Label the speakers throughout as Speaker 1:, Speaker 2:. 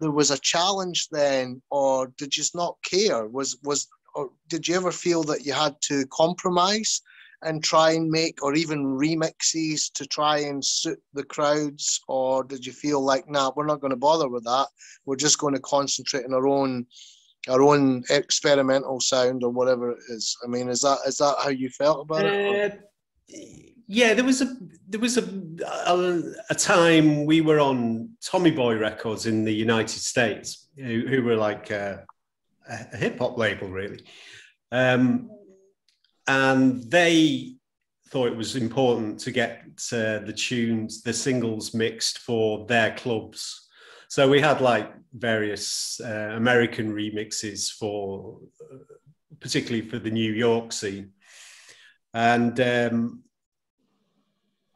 Speaker 1: there was a challenge then, or did you not care? Was was or did you ever feel that you had to compromise and try and make, or even remixes to try and suit the crowds, or did you feel like, nah, we're not going to bother with that. We're just going to concentrate on our own our own experimental sound or whatever it is. I mean, is that is that how you felt about uh, it?
Speaker 2: Yeah, there was a there was a, a, a time we were on Tommy Boy Records in the United States, who, who were like a, a hip hop label, really, um, and they thought it was important to get uh, the tunes, the singles mixed for their clubs. So we had like various uh, American remixes for, uh, particularly for the New York scene, and um,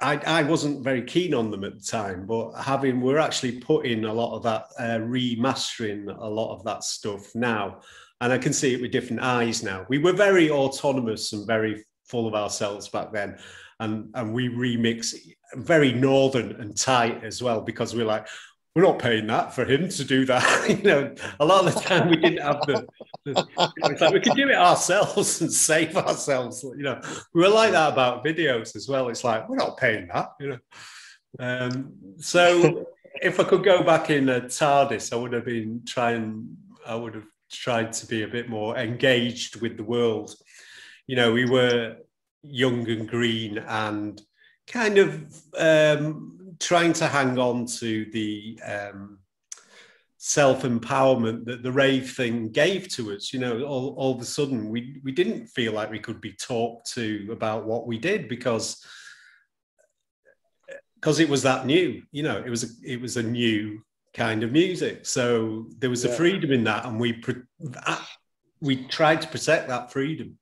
Speaker 2: I, I, wasn't very keen on them at the time. But having we're actually putting a lot of that uh, remastering a lot of that stuff now, and I can see it with different eyes now. We were very autonomous and very full of ourselves back then, and and we remix very northern and tight as well because we're like we're not paying that for him to do that. you know, a lot of the time we didn't have the, the it's like we could do it ourselves and save ourselves. You know, we were like that about videos as well. It's like we're not paying that. You know, um, so if I could go back in a TARDIS, I would have been trying. I would have tried to be a bit more engaged with the world. You know, we were young and green and kind of um, trying to hang on to the um, self empowerment that the rave thing gave to us. You know, all, all of a sudden we we didn't feel like we could be talked to about what we did because because it was that new. You know, it was a, it was a new kind of music. So there was a freedom in that, and we we tried to protect that freedom.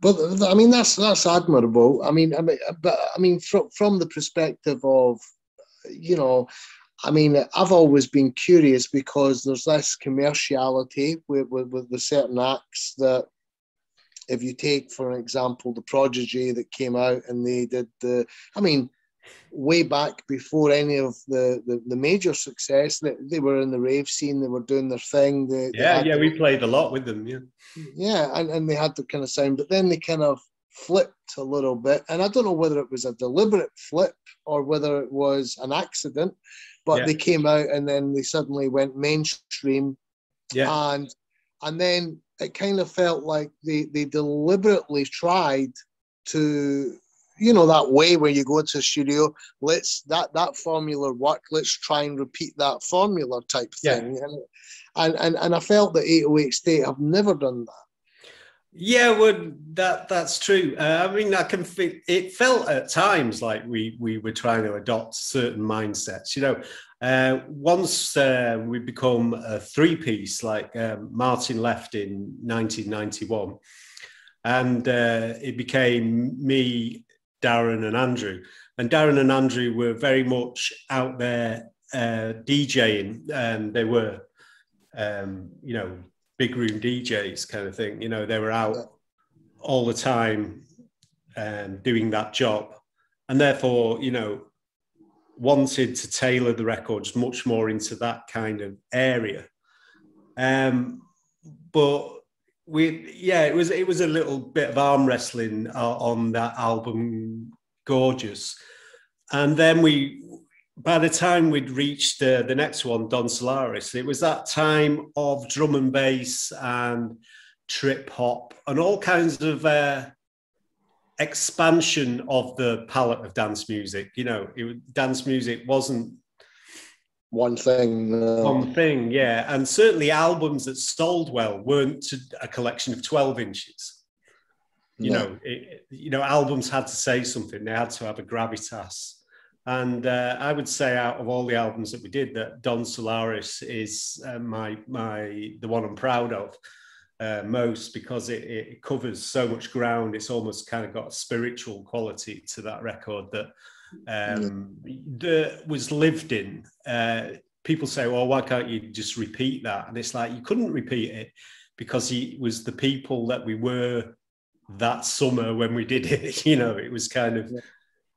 Speaker 1: But I mean, that's that's admirable. I mean, I mean, but I mean, from from the perspective of, you know, I mean, I've always been curious because there's this commerciality with, with, with certain acts that, if you take, for example, the Prodigy that came out and they did the, I mean, way back before any of the, the, the major success. They, they were in the rave scene, they were doing their thing. They,
Speaker 2: yeah, they yeah, we played a lot with them. Yeah,
Speaker 1: yeah, and, and they had the kind of sound, but then they kind of flipped a little bit. And I don't know whether it was a deliberate flip or whether it was an accident, but yeah. they came out and then they suddenly went mainstream. Yeah. And and then it kind of felt like they, they deliberately tried to you know that way where you go to a studio let's that that formula work let's try and repeat that formula type thing yeah. and, and and i felt that 808 state have never done that.
Speaker 2: Yeah well that that's true. Uh, i mean i can feel it felt at times like we we were trying to adopt certain mindsets you know? Uh, once uh, we become a three piece like um, martin left in 1991 and uh, it became me Darren and Andrew. And Darren and Andrew were very much out there uh, DJing, and they were, um, you know, big room DJs kind of thing. You know, they were out all the time um, doing that job, and therefore, you know, wanted to tailor the records much more into that kind of area. Um, but we yeah it was it was a little bit of arm wrestling uh, on that album gorgeous. And then we by the time we'd reached uh, the next one don solaris it was that time of drum and bass and trip hop and all kinds of uh, expansion of the palette of dance music. You know it, dance music wasn't
Speaker 1: one thing.
Speaker 2: Uh, one thing, yeah. And certainly albums that sold well weren't a collection of 12 inches. You no. know, it, you know, albums had to say something. They had to have a gravitas. And uh, I would say, out of all the albums that we did, that Don Solaris is uh, my my the one I'm proud of uh, most because it, it covers so much ground. It's almost kind of got a spiritual quality to that record that um, that was lived in. Uh, people say, well, why can't you just repeat that? And it's like, you couldn't repeat it because he was the people that we were that summer when we did it. You know, it was kind of,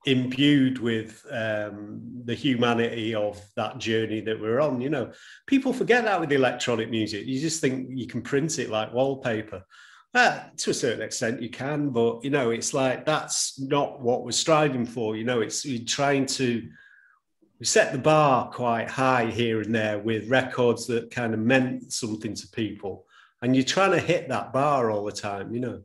Speaker 2: imbued with um, the humanity of that journey that we're on. You know, people forget that with electronic music. You just think you can print it like wallpaper. Uh, to a certain extent, you can, but you know, it's like that's not what we're striving for. You know, it's you're trying to we set the bar quite high here and there with records that kind of meant something to people, and you're trying to hit that bar all the time. You know.